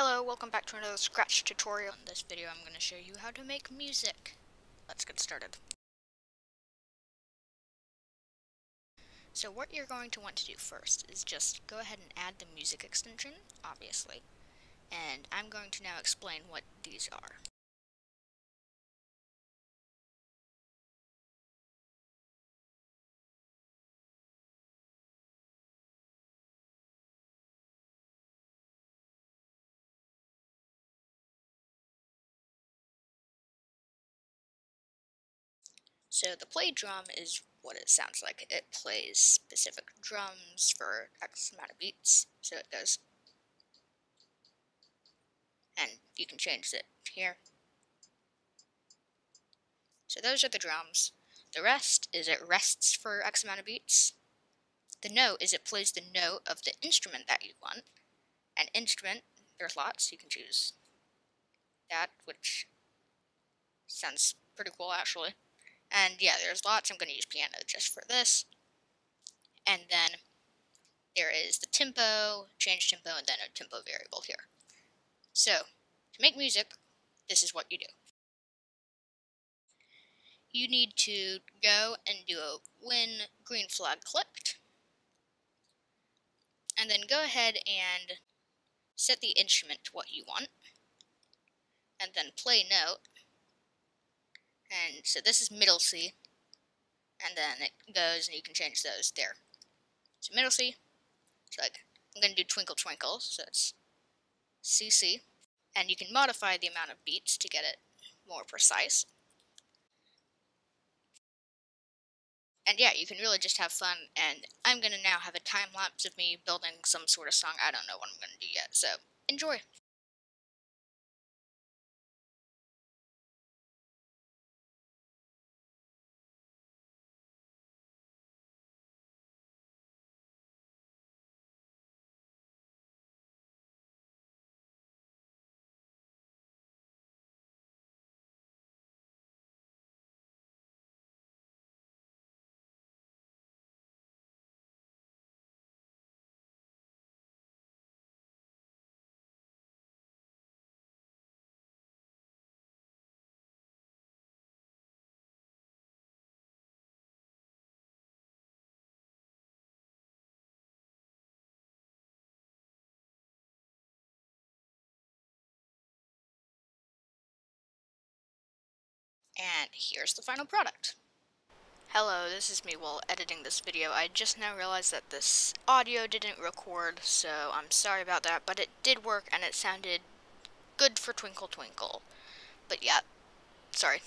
Hello, welcome back to another Scratch tutorial. In this video I'm going to show you how to make music. Let's get started. So what you're going to want to do first is just go ahead and add the music extension, obviously. And I'm going to now explain what these are. So the play drum is what it sounds like. It plays specific drums for X amount of beats. So it goes. And you can change it here. So those are the drums. The rest is it rests for X amount of beats. The note is it plays the note of the instrument that you want. An instrument, there's lots, you can choose that, which sounds pretty cool actually. And yeah, there's lots. I'm going to use piano just for this. And then there is the tempo, change tempo, and then a tempo variable here. So, to make music, this is what you do. You need to go and do a when green flag clicked. And then go ahead and set the instrument to what you want. And then play note and so this is middle C. And then it goes and you can change those there. So middle C. So like I'm gonna do twinkle twinkle, so it's CC. And you can modify the amount of beats to get it more precise. And yeah, you can really just have fun, and I'm gonna now have a time lapse of me building some sort of song. I don't know what I'm gonna do yet, so enjoy! And here's the final product. Hello, this is me while editing this video. I just now realized that this audio didn't record, so I'm sorry about that, but it did work and it sounded good for Twinkle Twinkle. But yeah, sorry.